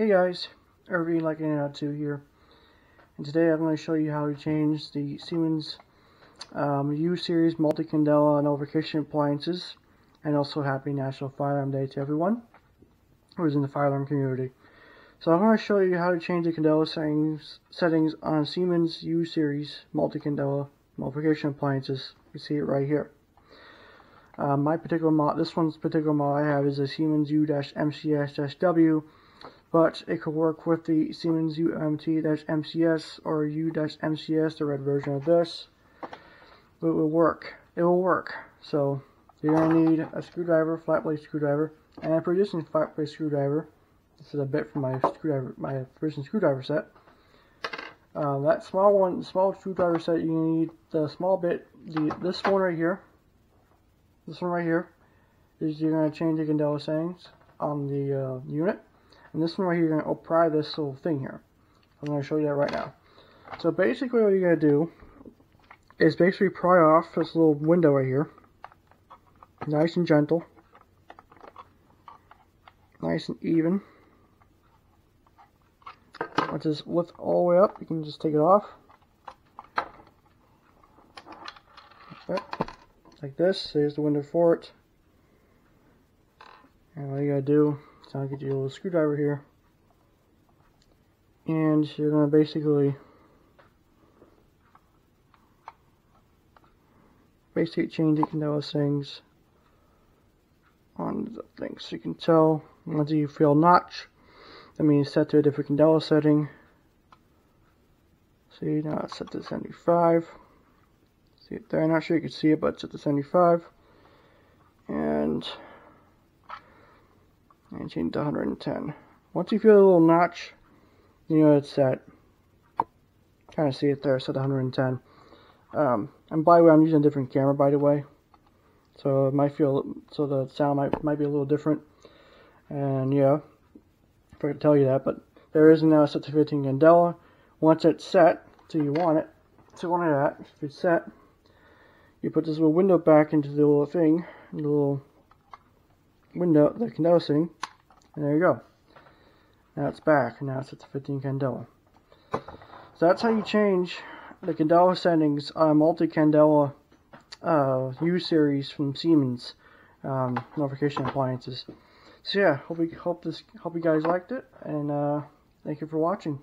Hey guys, Irving like out 2 here, and today I'm going to show you how to change the Siemens um, U-Series multi-candela notification appliances, and also happy National Fire Alarm Day to everyone who is in the fire alarm community. So I'm going to show you how to change the candela settings, settings on Siemens U-Series multi-candela notification appliances. You see it right here. Uh, my particular mod, this one's particular mod I have is a Siemens U-MCS-W but it could work with the Siemens UMT-MCS or U-MCS, the red version of this. But it will work. It will work. So you're going to need a screwdriver, flat blade screwdriver, and a precision flat blade screwdriver. This is a bit from my screwdriver, my precision screwdriver set. Um, that small one, small screwdriver set, you need the small bit, the this one right here, this one right here, is you're going to change the candela settings on the uh, unit. And this one right here, you're going to pry this little thing here. I'm going to show you that right now. So basically what you're going to do is basically pry off this little window right here. Nice and gentle. Nice and even. Once it's lift all the way up, you can just take it off. Like this. There's the window for it. And all you gotta do so I'll get you a little screwdriver here. And you're going to basically basically change the candela settings on the thing. So you can tell once you feel notch, that means set to a different candela setting. See, now it's set to 75. See it there, I'm not sure you can see it, but it's set to 75. And and change to 110. Once you feel a little notch, you know it's set. Kind of see it there, set 110. Um, and by the way, I'm using a different camera, by the way. So it might feel, so the sound might, might be a little different. And yeah, I forgot to tell you that, but there is now set to 15 candela. Once it's set, so you want it, so you want it at, if it's set, you put this little window back into the little thing, the little window, the candela setting, and there you go. Now it's back, now it's at the 15 candela. So that's how you change the candela settings on multi-candela uh, U-series from Siemens um, notification appliances. So yeah, hope we hope this hope you guys liked it, and uh, thank you for watching.